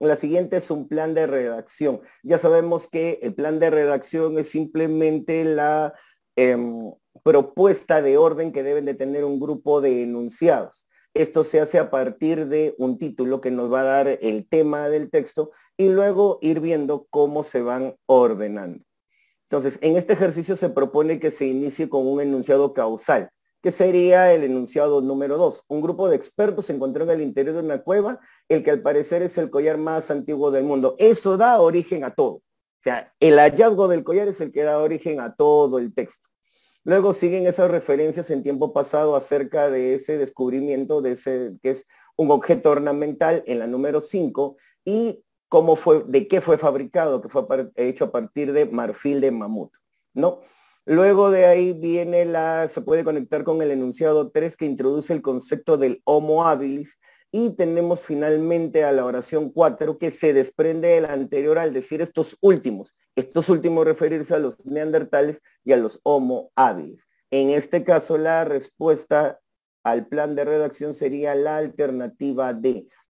La siguiente es un plan de redacción. Ya sabemos que el plan de redacción es simplemente la em, propuesta de orden que deben de tener un grupo de enunciados. Esto se hace a partir de un título que nos va a dar el tema del texto y luego ir viendo cómo se van ordenando. Entonces, en este ejercicio se propone que se inicie con un enunciado causal, que sería el enunciado número dos. Un grupo de expertos se encontró en el interior de una cueva, el que al parecer es el collar más antiguo del mundo. Eso da origen a todo. O sea, el hallazgo del collar es el que da origen a todo el texto. Luego siguen esas referencias en tiempo pasado acerca de ese descubrimiento de ese que es un objeto ornamental en la número 5 y cómo fue, de qué fue fabricado, que fue hecho a partir de marfil de mamut, ¿no? Luego de ahí viene la, se puede conectar con el enunciado 3 que introduce el concepto del homo habilis. Y tenemos finalmente a la oración 4 que se desprende del anterior al decir estos últimos, estos últimos referirse a los neandertales y a los homo habilis. En este caso la respuesta al plan de redacción sería la alternativa D,